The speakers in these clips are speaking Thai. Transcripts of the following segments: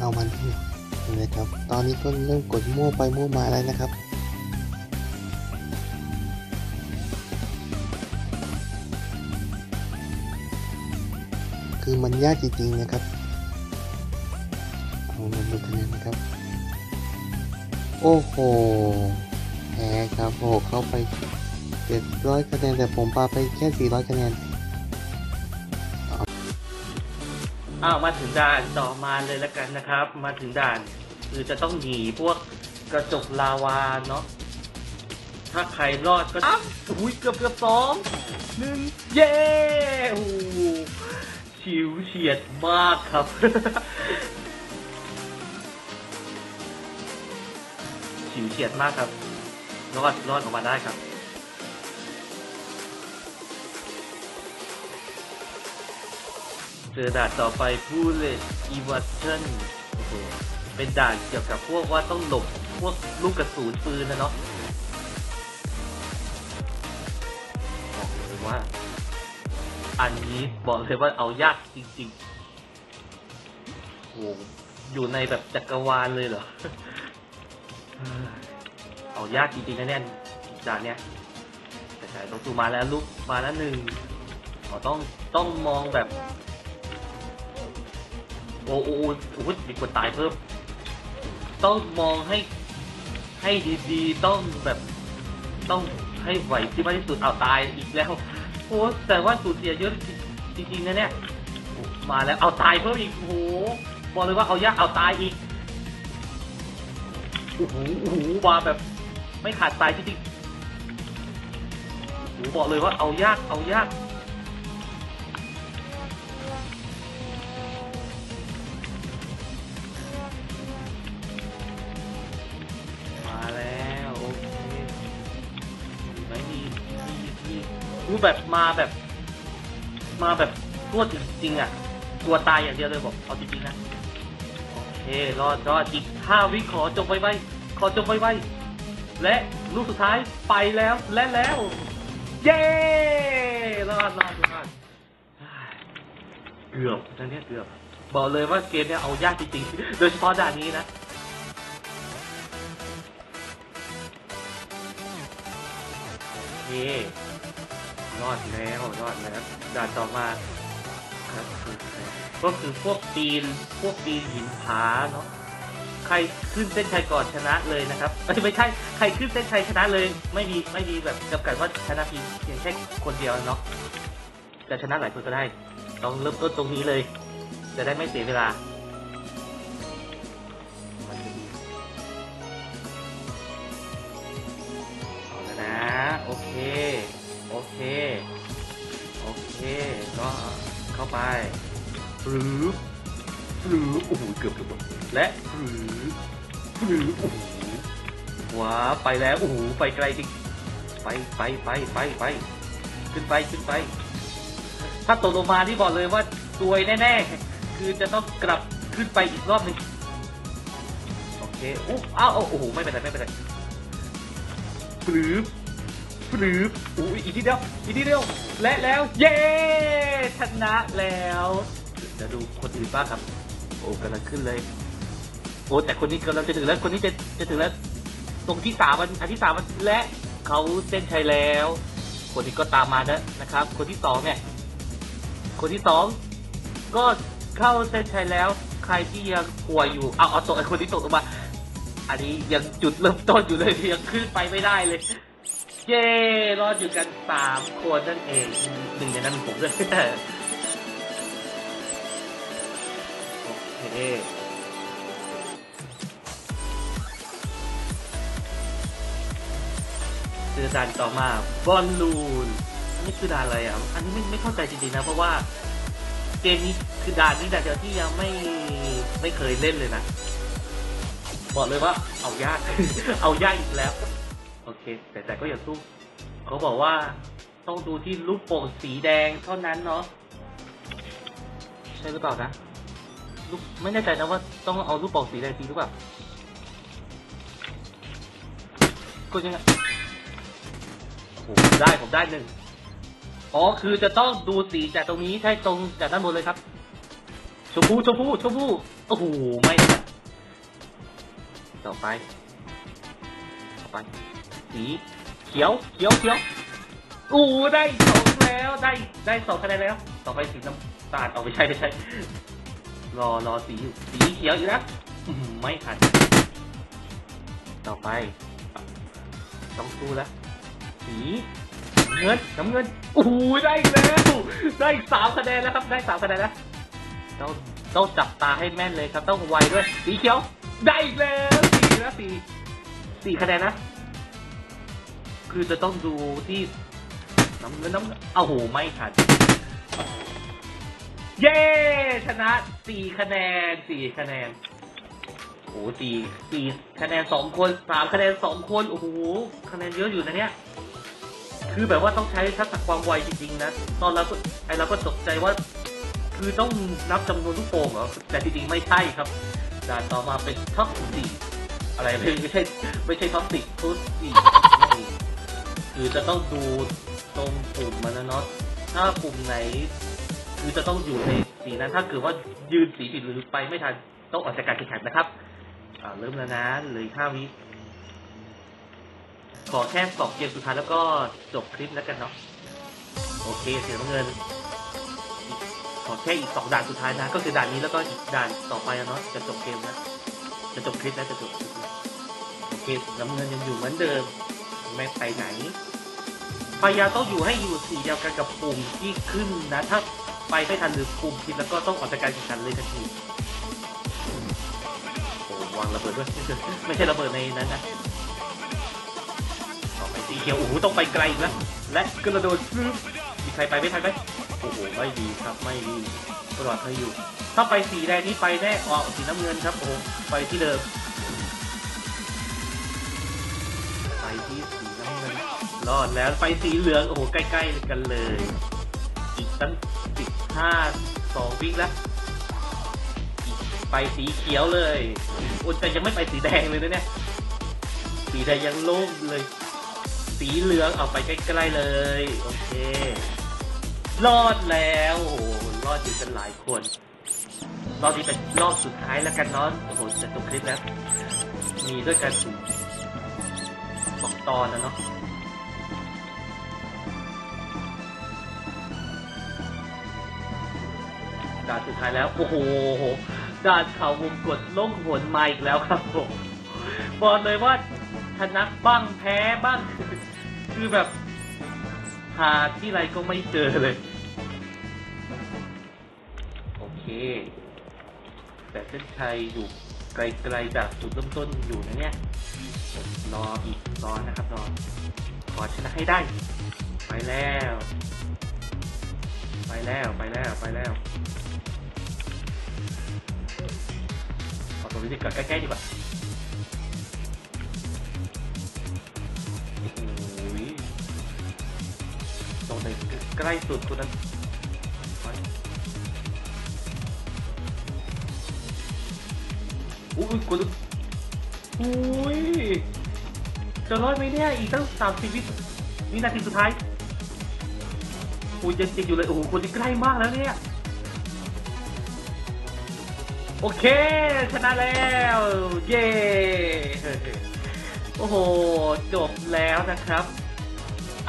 เอามันให้หมครับ ตอนนี้ก็เริ่มกดมั่วไปมั่วมาแล้วนะครับคือมันยากจริงๆนะครับ เอามาดูคะแนนนะครับ โอ้โห แพ้ครับโอ้โหเข้าไป 700 คะแนน แต่ผมปาไปแค่ 400 คะแนน อ้าวมาถึงด่านต่อมาเลยแล้วกันนะครับ มาถึงด่าน คือจะต้องหนีพวกกระจกลาวาเนาะถ้าใครรอดก็อ้าวอุ้ยเกือบเกือบสองหนึ่งเย้โอ้โหชิวเฉียดมากครับชิวเฉียดมากครับรอดรอดออกมาได้ครับ เจอด่านต่อไปผู้เล่นอีวัตเชนโอ้โหเป็นด่านเกี่ยวกับพวกว่าต้องหลบพวกลูกกระสุนปืนนะเนาะบอกเลยว่า อันนี้บอกเลยว่าเอายากจริงๆโอ้โหอยู่ในแบบจักรวาลเลยเหรอ เอายากจริงๆนะเนี่ยด่านเนี้ยแต่ใช่ต้องสูมาแล้วลูกมาแล้วหนึ่งต้องต้องมองแบบ อ้โอ้โอ้โอ้โหมีคนตายเพิ่ม ต้องมองให้ ให้ดีๆ ต้องแบบ ต้องให้ไหวที่มากที่สุดเอาตายอีกแล้ว โอ้แต่ว่าสูญเสียเยอะจริงๆนะเนี่ย มาแล้วเอาตายเพิ่มอีก โอ้โห บอกเลยว่าเอายากเอาตายอีก โอ้โหโอ้โหมาแบบ ไม่ขาดตายจริงๆโอ้โหบอกเลยว่าเอายากเอายาก แบบมาแบบ มาแบบตัวจริงๆอะตัวตายอย่างเดียวเลยบอกเอาจริงๆนะโอเครอดรอดอีกห้าวิขอจบไวๆขอจบไวๆและลูกสุดท้ายไปแล้วและแล้ว เย้รอดรอดรอดเกือบนั่นเนี่ยเกือบบอกเลยว่าเกมเนี้ยเอายากจริงๆโดยเฉพาะด่านนี้นะโอเค รอดแล้วรอดแล้วด่านต่อมาครับคือก็คือพวกปีนพวกปีนหินผาเนาะใครขึ้นเส้นชัยก่อนชนะเลยนะครับไม่ใช่ใครขึ้นเส้นชัยชนะเลย ไม่มีไม่มีแบบจำกัดว่าชนะพีเพียงแค่คนเดียวเนาะจะชนะหลายคนก็ได้ ต้องเริ่มต้นตรงนี้เลย จะได้ไม่เสียเวลา ไป หรือหรือโอ้โหเกือบเกือบเกือบและหรือหรือโอ้โหว้าไปแล้วโอ้โหไปไกลจริงไปไปไปไปไปขึ้นไปขึ้นไป ถ้าตกลงมาที่บอกเลยว่าซวยแน่ๆ คือจะต้องกลับขึ้นไปอีกรอบหนึ่งโอเคอุ๊อ้าวโอ้โหไม่เป็นไรไม่เป็นไรปลืบ ปลืบอุ้ยอีกทีเดียวอีกทีเดียวและแล้วเย้ชนะแล้วเดี๋ยวดูคนอื่นบ้างครับ โอ้กำลังขึ้นเลย โอ้แต่คนนี้กำลังจะถึงแล้วคนนี้จะจะถึงแล้วตรงที่สามวันอันที่สามวันและเขาเส้นชัยแล้ว คนนี้ก็ตามมานะนะครับ คนที่สองเนี่ย คนที่สองก็เข้าเส้นชัยแล้ว ใครที่ยังป่วยอยู่เอาเอาตกไอ้คนที่ตกลงมา อันนี้ยังจุดเริ่มต้นอยู่เลยยังขึ้นไปไม่ได้เลย เย้รอดอยู่กันสามคนนั่นเองหนึ่งในนั้นผมด้วยโอเคเจอด่านต่อมาบอลลูนอันนี้คือด่านอะไรอะ อันนี้ไม่ไม่เข้าใจจริงๆนะ เพราะว่าเกมนี้คือด่านนี้ด่านเดียวที่ยังไม่ไม่เคยเล่นเลยนะ บอกเลยว่าเอายาก เอายากอีกแล้ว โอเค แต่แต่ก็อย่าสู้เขาบอกว่าต้องดูที่ลูกโป่งสีแดงเท่านั้นเนาะใช่หรือเปล่านะลูกไม่แน่ใจนะว่าต้องเอาลูกโป่งสีแดงจริงหรือเปล่ากดยังไงโอ้โหผมได้ผมได้หนึ่งอ๋อคือจะต้องดูสีจากตรงนี้ใช่ตรงจากด้านบนเลยครับชมพูชมพูชมพูโอ้โหไม่ต่อไปต่อไป สีเขียวเขียวเขียวอู้ได้สองแล้วได้ได้สองคะแนนแล้ว ต่อไปสีน้ำตาลเอาไม่ใช่ไม่ใช่ รอรอสีอยู่สีเขียวอยู่นะไม่ทันต่อไปต้องสู้แล้วสีเงินน้ำเงินโอ้ได้อีกแล้วได้สามคะแนนแล้วครับ ได้สามคะแนนแล้วต้องต้องจับตาให้แม่นเลยครับต้องไวด้วย สีเขียว ได้อีกแล้วสี่แล้วสี่สี่คะแนนนะ คือจะต้องดูที่น้ำเงินน้ำเอาโหไม่ทัน เย้ ชนะสี่คะแนนสี่คะแนน โอ้โหสี่สี่คะแนนสองคนสามคะแนนสองคน โอ้โห คะแนนเยอะอยู่นะเนี่ย คือแบบว่าต้องใช้ทักษะความไวจริงๆนะ ตอนเราก็ไอเราก็ตกใจว่า คือต้องนับจำนวนลูกโป่งเหรอ แต่จริงๆไม่ใช่ครับด่านต่อมาเป็นท็อปสี่อะไรไม่ใช่ ไม่ใช่ท็อปสิท็อปสี่ คือจะต้องดูตรงปุ่มมันนะเนาะถ้าปุ่มไหน คือจะต้องอยู่ในสีนั้น ถ้าเกิดว่ายืนสีผิดหรือไปไม่ทันต้องออกจากการแข่งขันนะครับอ่าเริ่มแล้วนะเหลยห้าวิขอแค่สองเกมสุดท้ายแล้วก็จบคลิปแล้วกันเนาะโอเคเสียเงิน ขอแค่อีกสองด่านสุดท้ายนะ ก็คือด่านนี้แล้วก็อีกด่านต่อไปอะเนาะจะจบเกมนะจะจบคลิปแล้วจะจบคลิปโอเคน้ำเงินยังอยู่เหมือนเดิม ไม่ไปไหน พยายามต้องอยู่ให้อยู่สีเดียวกันกับปุ่มที่ขึ้นนะ ถ้าไปไม่ทันหรือปุ่มผิดแล้วก็ต้องออกจากการแข่งขันเลยทันทีโอ้วางระเบิดด้วย ไม่ใช่ระเบิดในนั้นนะต่อไปสีเขียวโอ้โหต้องไปไกลอีกแล้วและกระโดดซึบมีใครไปไม่ทันไหมโอ้โหไม่ดีครับไม่ดีตลอดใครอยู่ ถ้าไปสีแดงนี้ไปแน่ออกสีน้ำเงินครับโอ้ไปที่เดิม รอดแล้วไปสีเหลือง โอ้โห ใกล้ ๆ กันเลย อีกตั้งสิบห้าสองวิแล้วไปสีเขียวเลยโอ้แต่ยังไม่ไปสีแดงเลยนะเนี่ย สีแดงยังโล่งเลย สีเหลืองเอาไปใกล้ๆเลย โอเค รอดแล้ว โอ้โห รอดอยู่กันหลายคนรอบนี้เป็นรอบสุดท้ายแล้วกันเนาะโอ้โหจะจบคลิปแล้ว มีด้วยกันถึงสองตอนนะเนาะ ด่านสุดท้ายแล้ว โอ้โหด่านเขาวงกดล่งหนมาอีกแล้วครับผมบอกเลยว่าชนะบ้างแพ้บ้าง คือแบบหาที่ไรก็ไม่เจอเลย โอเค แต่เส้นชัยอยู่ไกลๆจากจุดเริ่มต้นอยู่นะเนี่ยผมรออีกรอนะครับรอขอชนะให้ได้ ไปแล้ว ไปแล้วไปแล้วไปแล้ว ดีกว่าใกล้ๆดีกว่าโอ้โหตรงไหนใกล้สุดคนนั้นอุ้ยคนอุ้ยจะรอดไหมเนี่ย อีกตั้งสามสิบวิวินาทีสุดท้ายอุ้ยยังจิกอยู่เลย โอ้โหคนนี้ใกล้มากแล้วเนี่ย โอเค ชนะแล้ว เย้โอ้โห จบแล้วนะครับ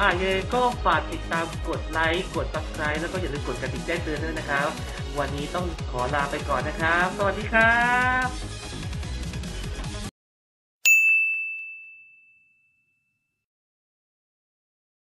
อะยังไงก็ฝากติดตามกดไลค์ กด subscribe แล้วก็อย่าลืมกดกระดิ่งแจ้งเตือนด้วยนะครับ วันนี้ต้องขอลาไปก่อนนะครับ สวัสดีครับ